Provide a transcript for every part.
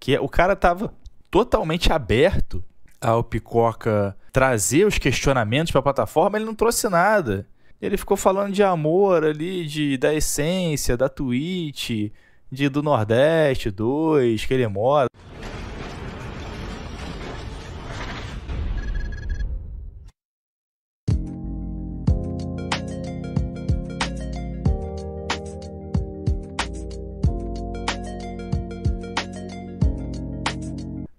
que o cara tava totalmente aberto ao Picoca trazer os questionamentos para a plataforma, ele não trouxe nada. Ele ficou falando de amor ali, de da essência, da Twitch, de do Nordeste 2, que ele mora.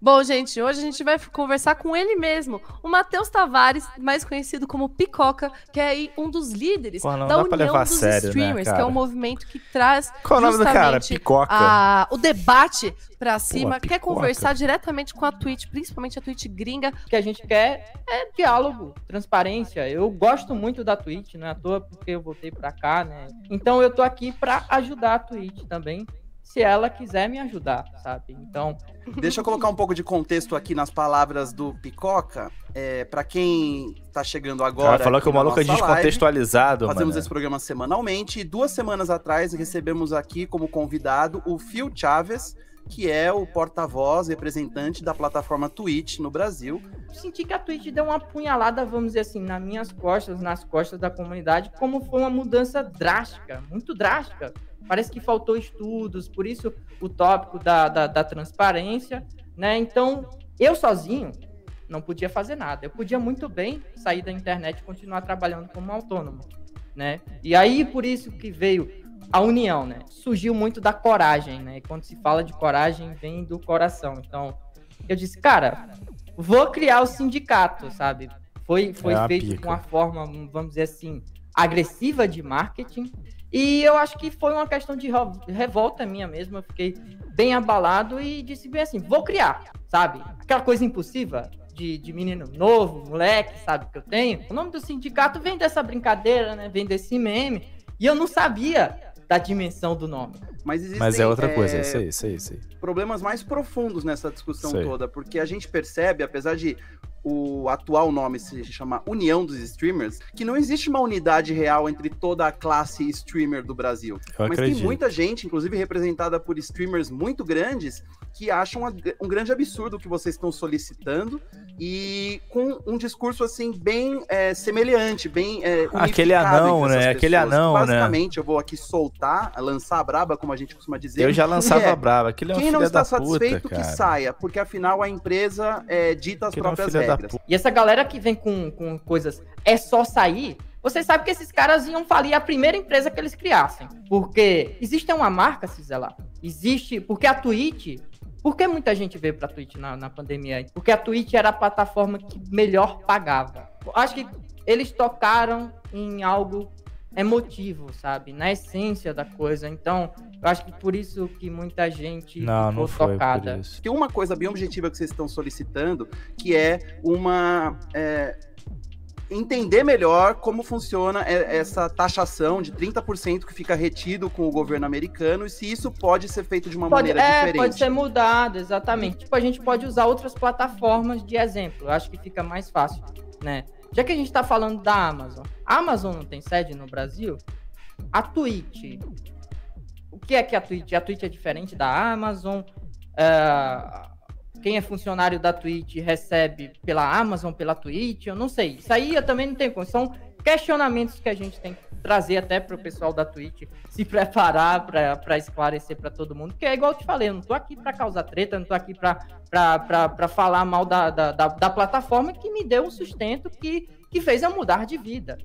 Bom, gente, hoje a gente vai conversar com ele mesmo, o Matheus Tavares, mais conhecido como Picoca, que é aí um dos líderes Pô, da União dos sério, né, Streamers, que é um movimento que traz Qual o nome do cara? justamente Picoca. a- o debate pra cima, quer Picoca. conversar diretamente com a Twitch, principalmente a Twitch gringa. O que a gente quer é diálogo, transparência. Eu gosto muito da Twitch, não é à toa porque eu voltei pra cá, né? Então eu tô aqui pra ajudar a Twitch também, se ela quiser me ajudar, sabe? Então, Deixa eu colocar um pouco de contexto aqui nas palavras do Picoca. É, para quem tá chegando agora. cara falou que o maluco é nossa live, descontextualizado, Fazemos mano. esse programa semanalmente. E duas semanas atrás recebemos aqui como convidado o Phil Chaves, que é o porta-voz, representante da plataforma Twitch no Brasil. senti que a Twitch deu uma punhalada, vamos dizer assim, nas minhas costas, nas costas da comunidade, como foi uma mudança drástica, muito drástica. Parece que faltou estudos, por isso o tópico da, da, da transparência, né? Então, eu sozinho não podia fazer nada. Eu podia muito bem sair da internet e continuar trabalhando como autônomo, né? E aí, por isso que veio a união, né? Surgiu muito da coragem, né? E quando se fala de coragem, vem do coração. Então, eu disse, cara, vou criar o sindicato, sabe? Foi, foi É feito pica. com uma forma, vamos dizer assim, agressiva de marketing. E eu acho que foi uma questão de revolta minha mesmo. Eu fiquei bem abalado e disse bem assim: vou criar, sabe? Aquela coisa impulsiva de, de menino novo, moleque, sabe? Que eu tenho. O nome do sindicato vem dessa brincadeira, né? Vem desse meme. E eu não sabia da dimensão do nome. Mas existem Mas é outra coisa, é, isso aí, isso aí, isso aí. problemas mais profundos nessa discussão Sei. toda, porque a gente percebe, apesar de o atual nome se chamar União dos Streamers, que não existe uma unidade real entre toda a classe streamer do Brasil. Eu Mas acredito. tem muita gente, inclusive representada por streamers muito grandes, que acham um grande absurdo o que vocês estão solicitando e com um discurso assim bem é, semelhante, bem é, Aquele anão, né? Aquele pessoas. anão, né? Basicamente, eu vou aqui soltar, lançar a braba, como a gente costuma dizer. Eu já lançava é, brava. Aquele é um Quem não está da puta, satisfeito cara. que saia, porque afinal a empresa é, dita as Aquele é um próprias regras. puta. E essa galera que vem com, com coisas é só sair, vocês sabem que esses caras iam falir a primeira empresa que eles criassem. Porque existe uma marca, Cisela. Existe. Porque a Twitch. Por que muita gente veio pra Twitch na, na pandemia aí? Porque a Twitch era a plataforma que melhor pagava. Acho que eles tocaram em algo emotivo, sabe? Na essência da coisa. Então, eu acho que por isso que muita gente Não, ficou não foi tocada. por isso. Tem uma coisa bem objetiva que vocês estão solicitando, que é uma. é, entender melhor como funciona essa taxação de 30% que fica retido com o governo americano e se isso pode ser feito de uma Pode, maneira é, diferente. pode ser mudado, exatamente. Tipo, a gente pode usar outras plataformas de exemplo. Eu acho que fica mais fácil, né? Já que a gente tá falando da Amazon. A Amazon não tem sede no Brasil? A Twitch. O que é que a Twitch? A Twitch é diferente da Amazon. É, quem é funcionário da Twitch recebe pela Amazon, pela Twitch, eu não sei. Isso aí eu também não tenho como. São questionamentos que a gente tem que trazer até para o pessoal da Twitch se preparar para esclarecer para todo mundo. Porque é igual eu te falei, eu não tô aqui para causar treta, não tô aqui para falar mal da, da, da, da plataforma que me deu um sustento que, que fez eu mudar de vida.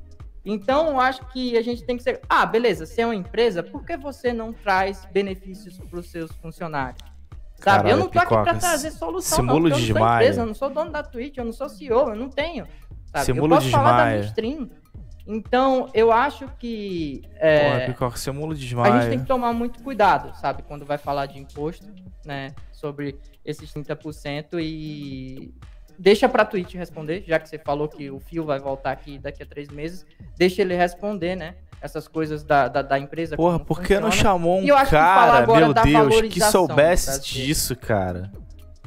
Então, eu acho que a gente tem que ser. Ah, beleza, você é uma empresa, por que você não traz benefícios para os seus funcionários? Sabe? Caralho, eu não tô aqui para trazer solução, simula não, eu não sou empresa, eu não sou dono da Twitch, eu não sou CEO, eu não tenho. Sabe? Simula o eu posso falar da minha stream. Então, eu acho que é, Porra, Picoca, simula o a gente tem que tomar muito cuidado, sabe? Quando vai falar de imposto, né? Sobre esses 30% e deixa pra Twitch responder, já que você falou que o Fio vai voltar aqui daqui a três meses, deixa ele responder, né? Essas coisas da, da, da empresa. Porra, por que não chamou um eu cara, meu Deus, que soubesse disso, cara?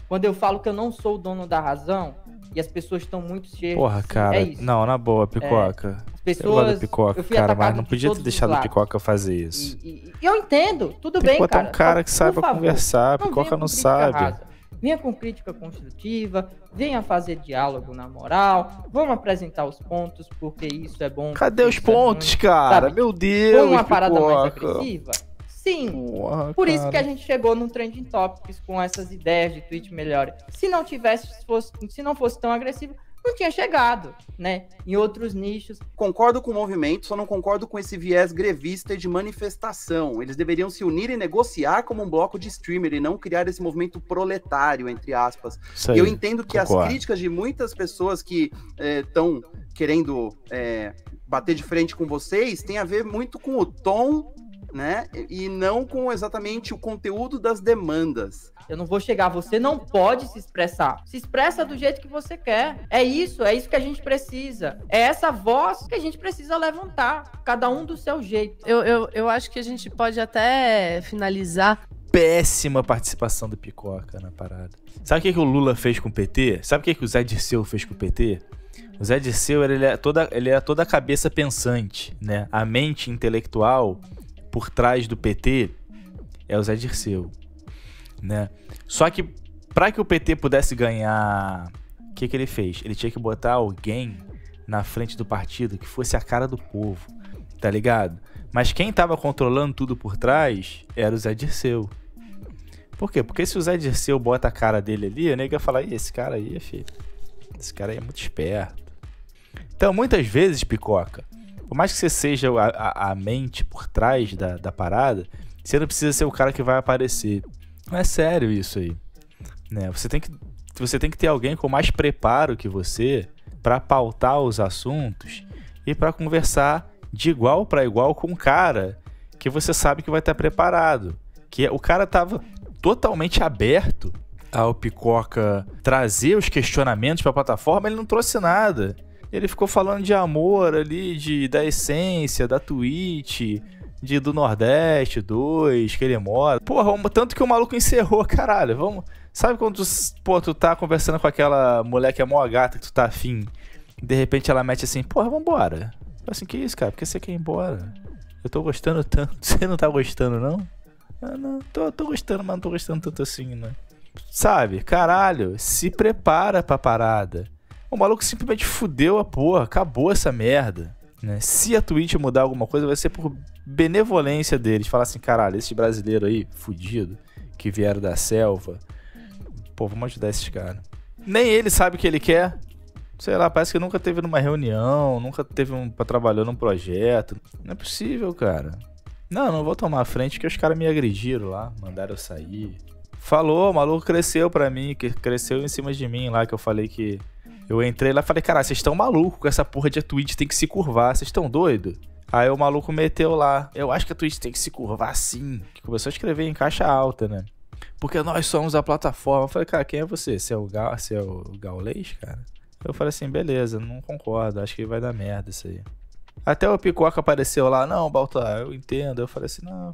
Quando eu falo que eu não sou o dono da razão, e as pessoas estão muito cheias. Porra, cara. É não, na boa, picoca. As Eu gosto pessoas. do picoca, eu cara, mas não podia ter deixado lados. picoca fazer isso. E, e- e eu entendo, tudo Tem bem, que botar cara. um cara que saiba favor, conversar. não Picoca não crítica sabe. rasa. Venha com crítica construtiva, venha fazer diálogo na moral, vamos apresentar os pontos, porque isso é bom. Cadê os é pontos, ruim. cara? Sabe? Meu Deus, Foi uma parada mais agressiva? Sim. Porra, Por isso que a gente chegou no Trending Topics com essas ideias de tweet melhor. Se não tivesse, se fosse, se não fosse tão agressivo, não tinha chegado, né? Em outros nichos. Concordo com o movimento, só não concordo com esse viés grevista e de manifestação. Eles deveriam se unir e negociar como um bloco de streamer e não criar esse movimento proletário, entre aspas. E eu entendo que concordo. as críticas de muitas pessoas que estão querendo é, bater de frente com vocês tem a ver muito com o tom, né? E não com exatamente o conteúdo das demandas. Eu não vou chegar, você não pode se expressar. Se expressa do jeito que você quer. É isso, é isso que a gente precisa. É essa voz que a gente precisa levantar, cada um do seu jeito. Eu, eu, eu acho que a gente pode até finalizar. péssima participação do Picoca na parada. Sabe o que, que o Lula fez com o PT? Sabe o que, que o Zé Dirceu fez com o PT? O Zé Dirceu, ele é toda, ele é toda a cabeça pensante, né? A mente intelectual por trás do PT é o Zé Dirceu, né? Só que para que o PT pudesse ganhar, o que, que ele fez? Ele tinha que botar alguém na frente do partido que fosse a cara do povo, tá ligado? Mas quem tava controlando tudo por trás era o Zé Dirceu. Por quê? Porque se o Zé Dirceu bota a cara dele ali, a nega ia falar, "Ih, esse cara aí, filho, esse cara aí é muito esperto. Então, muitas vezes, Picoca, por mais que você seja a, a- a mente por trás da, da parada, você não precisa ser o cara que vai aparecer. Não é sério isso aí. Né? Você, tem que, você tem que ter alguém com mais preparo que você para pautar os assuntos e para conversar de igual para igual com um cara que você sabe que vai estar preparado. Que o cara tava totalmente aberto ao Picoca trazer os questionamentos para a plataforma, ele não trouxe nada. Ele ficou falando de amor ali, de da essência, da Twitch, de do Nordeste 2, que ele mora. Porra, tanto que o maluco encerrou, caralho. Vamos. Sabe quando tu, pô, tu tá conversando com aquela mulher que é mó gata, que tu tá afim, de repente ela mete assim, porra, vambora. Eu assim, que isso, cara? Por que você quer ir embora? Eu tô gostando tanto. Você não tá gostando, não? Ah, não. Tô, tô gostando, mas não tô gostando tanto assim, né? Sabe? Caralho, se prepara pra parada. O maluco simplesmente fudeu a porra, acabou essa merda. Né? Se a Twitch mudar alguma coisa, vai ser por benevolência deles. Falar assim, caralho, esses brasileiros aí, fudido, que vieram da selva. Pô, vamos ajudar esses caras. Nem ele sabe o que ele quer. Sei lá, parece que nunca teve numa reunião, nunca teve um pra trabalhar num projeto. Não é possível, cara. Não, não vou tomar a frente porque os caras me agrediram lá, mandaram eu sair. Falou, o maluco cresceu pra mim, que cresceu em cima de mim lá, que eu falei que. Eu entrei lá e falei, cara, vocês estão malucos com essa porra de a Twitch tem que se curvar, vocês estão doido? Aí o maluco meteu lá, eu acho que a Twitch tem que se curvar sim. Que começou a escrever em caixa alta, né? Porque nós somos a plataforma. Eu falei, cara, quem é você? Você é o, Ga você é o Gaulês, cara? Eu falei assim, beleza, não concordo, acho que vai dar merda isso aí. Até o Picoca apareceu lá, não, Baltar, eu entendo. Eu falei assim, não,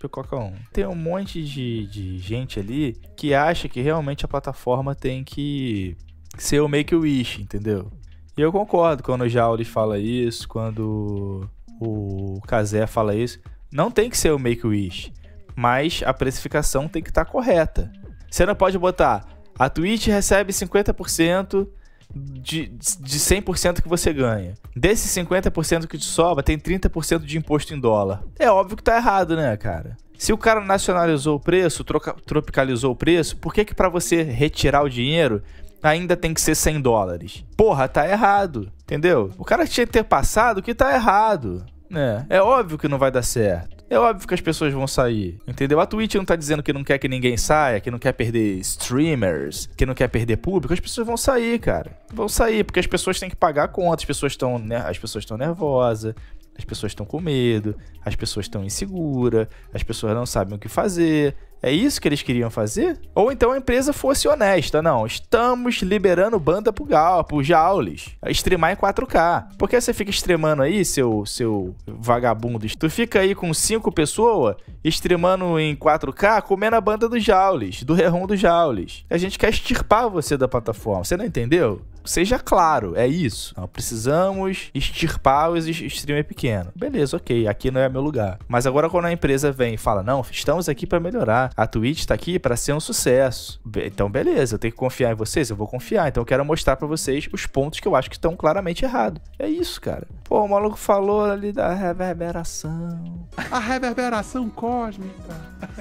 Picoca 1. Tem um monte de, de gente ali que acha que realmente a plataforma tem que ser o Make-Wish, entendeu? E eu concordo quando o Jaules fala isso, quando o Kazé fala isso. Não tem que ser o Make-Wish, mas a precificação tem que estar correta. Você não pode botar, a Twitch recebe 50% de, de 100% que você ganha. Desses 50% que te sobra, tem 30% de imposto em dólar. É óbvio que tá errado, né, cara? Se o cara nacionalizou o preço, troca- tropicalizou o preço, por que que pra você retirar o dinheiro ainda tem que ser 100 dólares? Porra, tá errado, entendeu? O cara tinha que ter passado que tá errado, né? É óbvio que não vai dar certo. É óbvio que as pessoas vão sair, entendeu? A Twitch não tá dizendo que não quer que ninguém saia, que não quer perder streamers, que não quer perder público. As pessoas vão sair, cara. Vão sair, porque as pessoas têm que pagar a conta, as pessoas estão as pessoas estão nervosas, As pessoas estão com medo, as pessoas estão inseguras, as pessoas não sabem o que fazer, é isso que eles queriam fazer? Ou então a empresa fosse honesta. Não, estamos liberando banda pro Gal, pro Jaules. Streamar em 4K. Por que você fica streamando aí, seu, seu vagabundo? Tu fica aí com cinco pessoas, streamando em 4K, comendo a banda do Jaules, do Reron do Jaules. A gente quer extirpar você da plataforma. Você não entendeu? Seja claro, é isso. Não, precisamos extirpar os streamer pequeno. Beleza, ok, aqui não é meu lugar. Mas agora quando a empresa vem e fala, não, estamos aqui para melhorar, a Twitch está aqui para ser um sucesso. Be então beleza, eu tenho que confiar em vocês, eu vou confiar. Então eu quero mostrar para vocês os pontos que eu acho que estão claramente errados. É isso, cara. Pô, o maluco falou ali da reverberação. A reverberação cósmica.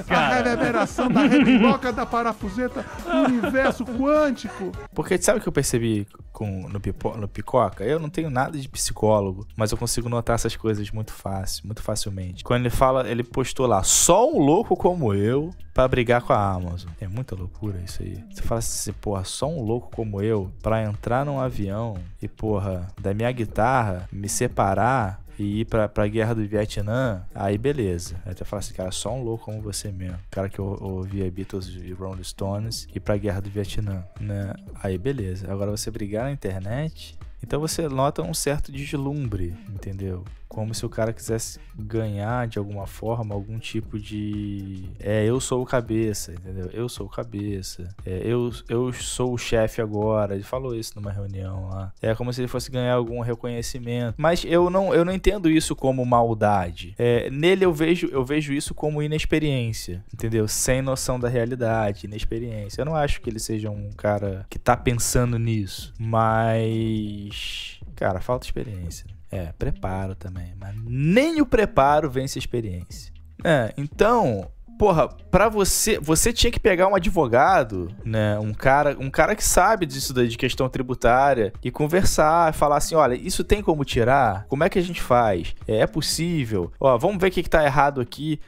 Cara. A reverberação da rebimboca da parafuseta do universo quântico. Porque sabe o que eu percebi com, no, pipo, no Picoca, eu não tenho nada de psicólogo, mas eu consigo notar essas coisas muito fácil, muito facilmente. Quando ele fala, ele postou lá, só um louco como eu para brigar com a Amazon. É muita loucura isso aí. Você fala assim, porra, só um louco como eu para entrar num avião e, porra, da minha guitarra me separar e ir pra, pra guerra do Vietnã, aí beleza. Aí tu fala assim, cara, só um louco como você mesmo. Cara que ouvia Beatles e Rolling Stones e pra guerra do Vietnã, né? Aí beleza. Agora você brigar na internet, então você nota um certo deslumbre, entendeu? Como se o cara quisesse ganhar de alguma forma algum tipo de. É, eu sou o cabeça, entendeu? Eu sou o cabeça. É, eu, eu sou o chefe agora. Ele falou isso numa reunião lá. É como se ele fosse ganhar algum reconhecimento. Mas eu não, eu não entendo isso como maldade. É, nele eu vejo, eu vejo isso como inexperiência, entendeu? Sem noção da realidade, inexperiência. Eu não acho que ele seja um cara que tá pensando nisso. Mas. Cara, falta experiência. É, preparo também. Mas nem o preparo vence a experiência. É, então, porra, para você, você tinha que pegar um advogado, né, um cara, um cara que sabe disso daí, de questão tributária e conversar, falar assim, olha, isso tem como tirar? Como é que a gente faz? É, é possível? Ó, vamos ver o que, que tá errado aqui.